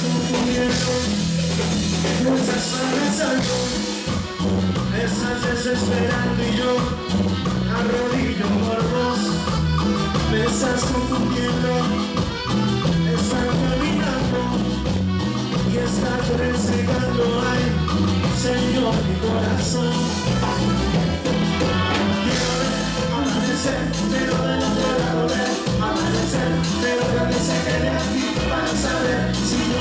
sufrimiento Muchas sales al mundo Estás desesperando y yo Arrodillo por vos Me estás confundiendo Estás caminando Y estás resegando Ay, Señor, mi corazón Quiero amanecer Pero del otro lado amanecer Pero que se quede aquí para saber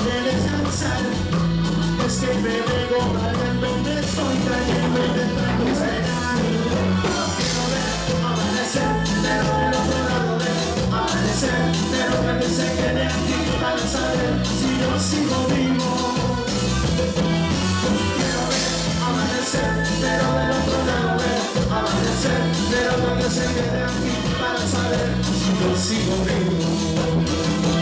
descansar. Es que me vengo vagando, me estoy dentro de tu escenario. Quiero ver amanecer, pero del otro lado ver amanecer, pero que se quede aquí para saber si yo sigo vivo. Quiero ver amanecer, pero del otro lado ver amanecer, pero que se quede aquí para saber si yo sigo vivo.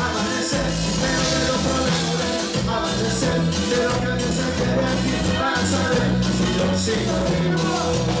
amanecer, pero del otro lado ver amanecer, pero que se quede aquí para saber si yo sigo vivo.